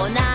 我那